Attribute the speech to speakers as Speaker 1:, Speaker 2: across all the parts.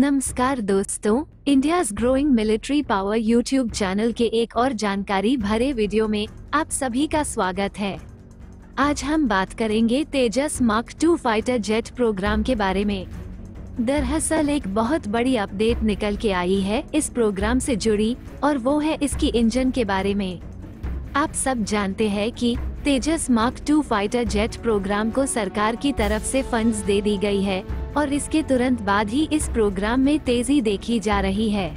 Speaker 1: नमस्कार दोस्तों India growing military power YouTube channel के एक और जानकारी भरे वीडियो में आप सभी का स्वागत है। आज हम बात करेंगे Tejas mark two fighter jet programme के बारे में। दरअसल एक बहुत बड़ी अपडेट निकल के आई है इस प्रोग्राम से जुड़ी, और वो है इसकी इंजन के बारे में। आप सब जानते हैं कि Tejas mark two fighter jet programme को सरकार की तरफ़ से फंड्स दे दी गई है। और इसके तुरंत बाद ही इस प्रोग्राम में तेज़ी देखी जा रही है।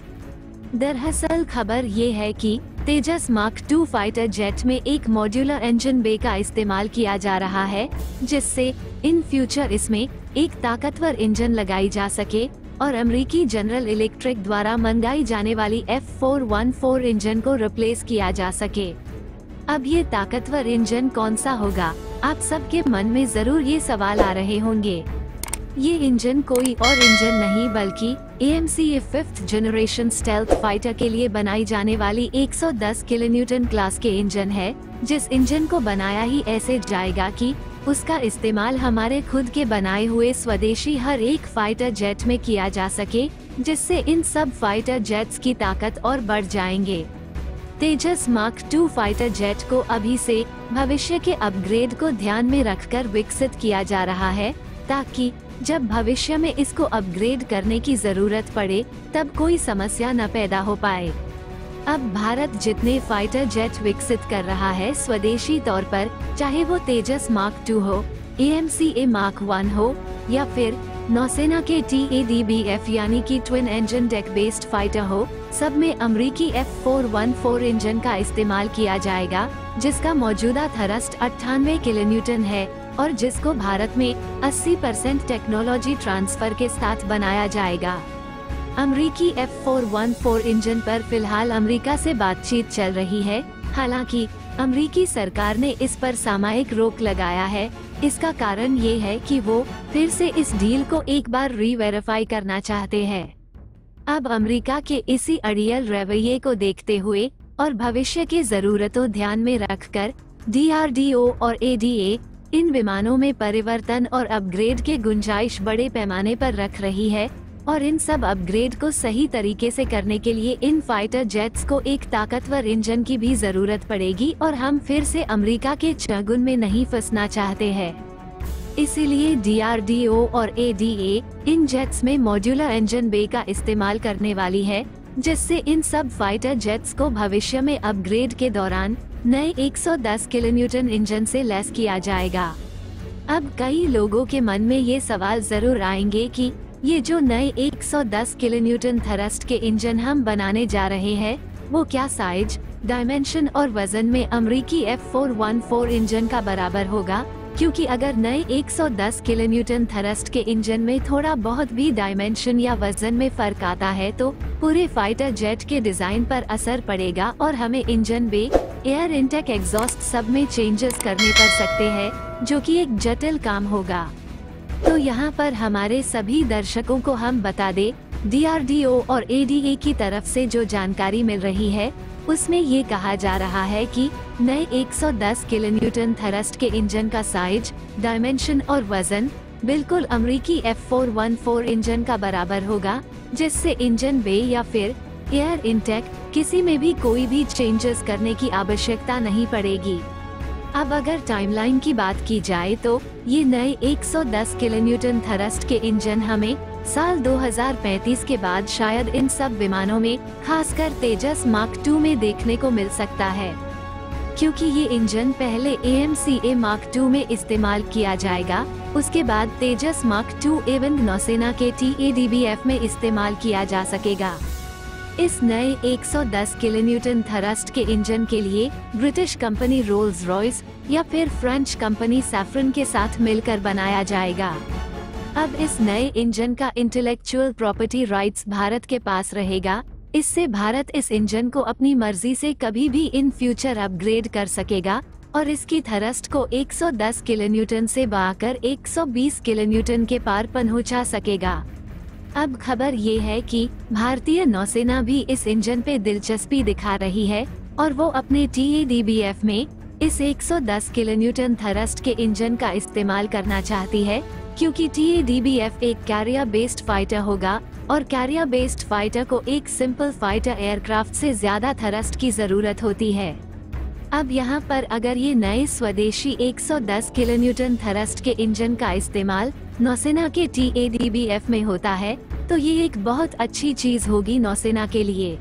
Speaker 1: दरअसल खबर ये है कि Tejas mark two fighter jet में एक मॉड्यूलर इंजन बे का इस्तेमाल किया जा रहा है, जिससे इन फ्यूचर इसमें एक ताकतवर इंजन लगाई जा सके और अमेरिकी जनरल इलेक्ट्रिक द्वारा मंगाई जाने वाली F four one four engine को रिप्लेस किया जा सके। अब ये ताकतवर इंजन कौन सा होगा? आप सबके मन में ज़रूर ये सवाल आ रहे होंगे। ये इंजन कोई और इंजन नहीं बल्कि M C fifth generation stealth fighter के लिए बनाई जाने वाली 110 किलोन्यूटन क्लास के इंजन है, जिस इंजन को बनाया ही ऐसे जाएगा कि उसका इस्तेमाल हमारे खुद के बनाए हुए स्वदेशी हर एक फाइटर जेट में किया जा सके, जिससे इन सब फाइटर जेट्स की ताकत और बढ़ जाएँगे। Tejas mark two fighter jet को अभी से भविष्य के अपग्रेड को ध्यान में रखकर विकसित किया जा रहा है, ताकि जब भविष्य में इसको अपग्रेड करने की ज़रूरत पड़े, तब कोई समस्या न पैदा हो पाए। अब भारत जितने फाइटर जेट विकसित कर रहा है, स्वदेशी तौर पर, चाहे वो तेजस मार्क टू हो A M C A mark one हो, या फिर नौसेना के T A D B F यानी कि twin engine deck based fighter हो, सब में अमरीकी F four one four engine का इस्तेमाल किया जाएगा, जिसका मौजूदा थरस्ट अट्ठानवे किलोन्यूटन है। और जिसको भारत में 80 परसेंट टेक्नोलॉजी ट्रांसफ़र के साथ बनाया जाएगा। अमरीकी F four one four engine पर फ़िलहाल अमेरिका से बातचीत चल रही है। हालाँकि, अमरीकी सरकार ने इस पर सामयिक रोक लगाया है। इसका कारण ये है कि वो फिर से इस डील को एक बार रीवेरीफाई करना चाहते हैं। अब अमेरिका के इसी अड़ियल रवैये को देखते हुए और भविष्य की जरूरतों ध्यान में रखकर डीआरडीओ और एडीए इन विमानों में परिवर्तन और अपग्रेड के गुंजाइश बड़े पैमाने पर रख रही है, और इन सब अपग्रेड को सही तरीके से करने के लिए इन फाइटर जेट्स को एक ताकतवर इंजन की भी ज़रूरत पड़ेगी और हम फिर से अमेरिका के चगुन में नहीं फंसना चाहते हैं। इसीलिए डीआरडीओ और एडीए इन जेट्स में मॉड्यूलर इंजन बे का इस्तेमाल करने वाली है, जिससे इन सब फाइटर जेट्स को भविष्य में अपग्रेड के दौरान नए 110 किलोन्यूटन इंजन से लेस किया जाएगा। अब कई लोगों के मन में ये सवाल ज़रूर आएँगे कि ये जो नए 110 किलोन्यूटन थरस्ट के इंजन हम बनाने जा रहे हैं, वो क्या साइज़ डायमेंशन और वज़न में अमरीकी F four one four engine का बराबर होगा? क्योंकि अगर नए 110 किलोन्यूटन थरस्ट के इंजन में थोड़ा बहुत भी डायमेंशन या वज़न में फ़र्क आता है तो पूरे फाइटर जेट के डिज़ाइन पर असर पड़ेगा और हमें engine bay air intake exhaust सब में चेंजेस करने पड़ सकते हैं, जो कि एक जटिल काम होगा। तो यहाँ पर हमारे सभी दर्शकों को हम बता दे डीआरडीओ और एडीए की तरफ़ से जो जानकारी मिल रही है, उसमें ये कहा जा रहा है कि नए 110 किलोन्यूटन थरस्ट के इंजन का साइज़ डायमेंशन और वज़न बिल्कुल अमरीकी F four one four engine का बराबर होगा, जिससे इंजन बे या फिर एयर इंटेक किसी में भी कोई भी चेंजेस करने की आवश्यकता नहीं पड़ेगी। अब अगर टाइमलाइन की बात की जाए तो ये नए 110 किलोन्यूटन थरस्ट के इंजन हमें साल 2035 के बाद शायद इन सब विमानों में, खासकर तेजस मार्क टू में देखने को मिल सकता है। क्योंकि ये इंजन पहले A M C A mark two में इस्तेमाल किया जाएगा, उसके बाद तेजस मार्क टू एवं नौसेना के T A D B F में इस्तेमाल किया जा सकेगा। इस नए 110 किलोन्यूटन थरस्ट के इंजन के लिए ब्रिटिश कंपनी रोल्स रॉयस या फिर फ्रेंच कंपनी सैफरन के साथ मिलकर बनाया जाएगा। अब इस नए इंजन का इंटेलेक्चुअल प्रॉपर्टी राइट्स भारत के पास रहेगा। इससे भारत इस इंजन को अपनी मर्ज़ी से कभी भी इन फ्यूचर अपग्रेड कर सकेगा और इसकी थरस्ट को 110 किलोन्यूटन से बढ़ाकर 120 किलोन्यूटन के पार पहुँचा सकेगा। अब खबर ये है कि भारतीय नौसेना भी इस इंजन पे दिलचस्पी दिखा रही है, और वो अपने टीएडीबीएफ में इस 110 किलोन्यूटन थरस्ट के इंजन का इस्तेमाल करना चाहती है, क्योंकि टीएडीबीएफ एक कैरियर बेस्ड फाइटर होगा, और कैरियर बेस्ड फाइटर को एक सिंपल फाइटर एयरक्राफ्ट से ज़्यादा थरस्ट की ज़रूरत होती है। अब यहाँ पर अगर ये नए स्वदेशी 110 किलोन्यूटन थरस्ट के इंजन का इस्तेमाल नौसेना के TADBF में होता है तो ये एक बहुत अच्छी चीज़ होगी नौसेना के लिए।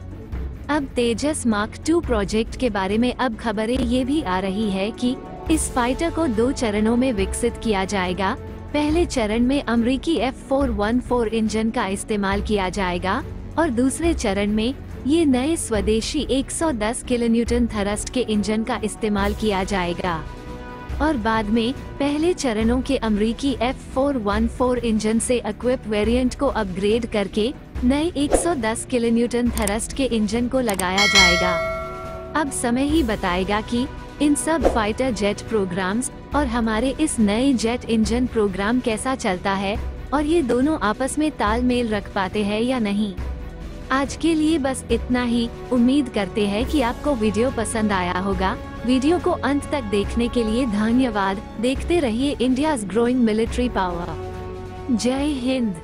Speaker 1: अब तेजस मार्क टू प्रोजेक्ट के बारे में अब खबरें ये भी आ रही है कि इस फाइटर को दो चरणों में विकसित किया जाएगा। पहले चरण में अमरीकी F four one four engine का इस्तेमाल किया जाएगा और दूसरे चरण में ये नए स्वदेशी 110 किलोन्यूटन थरस्ट के इंजन का इस्तेमाल किया जाएगा। और बाद में, पहले चरणों के अमरीकी F414 इंजन से इक्विप वेरिएंट को अपग्रेड करके, नए 110 किलोन्यूटन थरस्ट के इंजन को लगाया जाएगा। अब समय ही बताएगा कि, इन सब फाइटर जेट प्रोग्राम्स और हमारे इस नए जेट इंजन प्रोग्राम कैसा चलता है, और ये दोनों आपस में तालमेल रख पाते हैं या नहीं। आज के लिए बस इतना ही। उम्मीद करते हैं कि आपको वीडियो पसंद आया होगा। वीडियो को अंत तक देखने के लिए धन्यवाद। देखते रहिए इंडिया ग्रोइंग मिलिट्री पावर। जय हिंद।